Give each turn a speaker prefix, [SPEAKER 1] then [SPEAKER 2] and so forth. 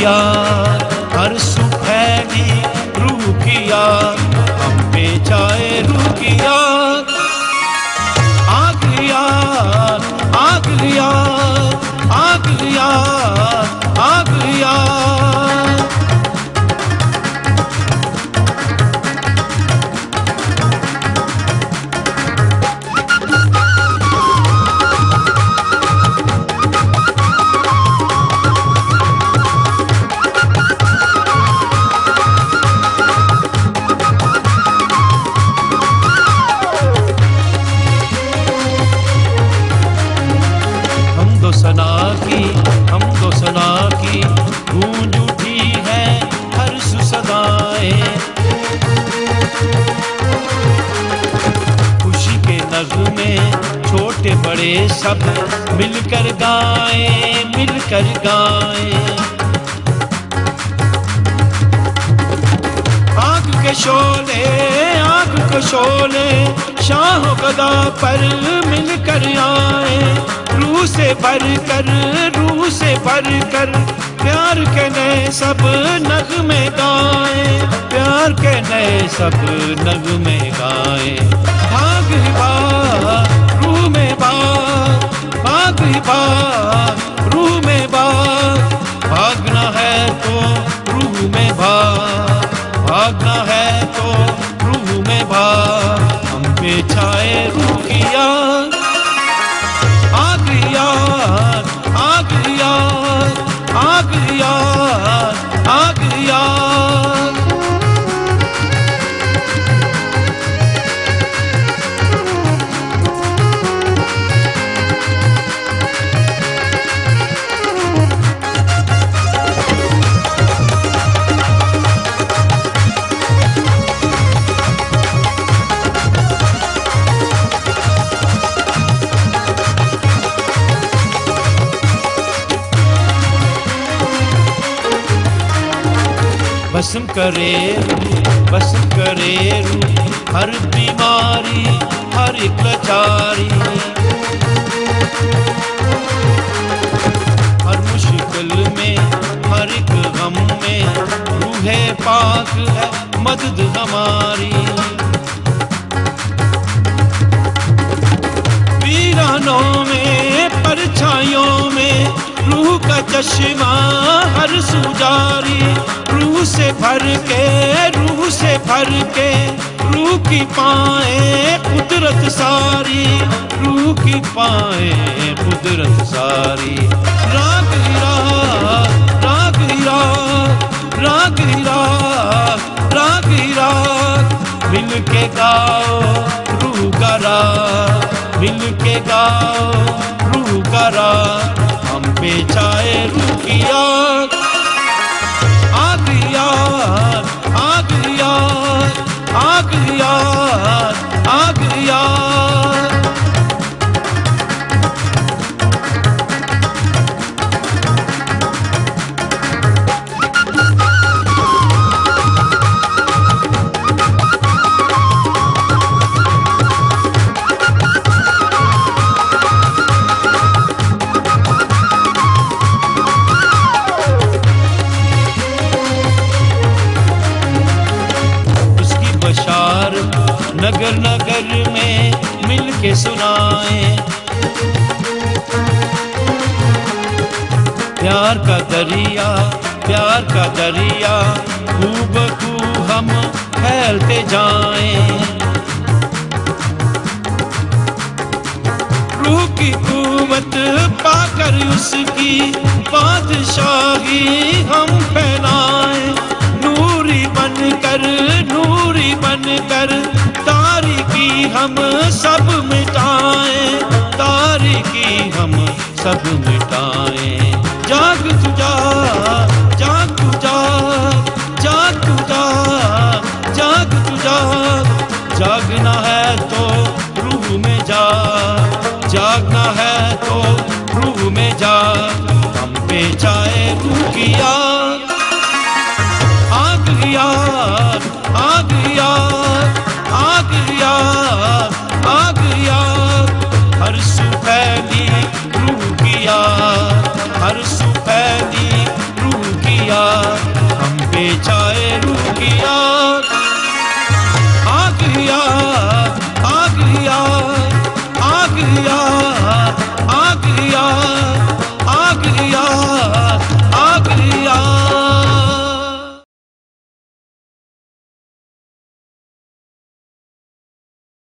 [SPEAKER 1] किया हर सुख है रू किया। की गूंज उठी है हर सुसदाए खुशी के नग में छोटे बड़े सब मिलकर गाए मिलकर गाए। के शोले आँख को शोले, शाह गदा पर मिलकर आए। रू से भर कर रू से भर कर प्यार के नए सब नग में गाए। प्यार के नए सब नग में गया आ गया भस्म करे भस्म करे हर बीमारी, हर एक हर मुश्किल में, हर एक गम में, रूह पाक है मदद हमारी। वीरानों में, परछाइयों में, रूह का चश्मा हर सुजारी। से भर के, रूह से भर के, रूह की पाए कुदरत सारी, रूह की पाए कुदरत सारी। राग हीरा राग हीरा राग हीरा राग हीरा मिल के गाओ रूह करा मिल के गाओ रूह करा हम पे जाए ਥਾਕ ਗਿਆ नगर नगर में मिल के सुनाए। प्यार का दरिया, प्यार का दरिया खूब खूब हम फैलते जाए। रूह की कुवत पाकर उसकी बादशाही हम फैलाए। नूरी बनकर नूरी बनकर तारीकी हम सब मिटाएँ तारीकी हम सब मिटाए। जाग तुझा जाग जाग तू जाग जाग तू जाग तुझा जागना है तो रूह में जाग जागना है तो रूह में जा। हम पे जाए रूह किया, आग आग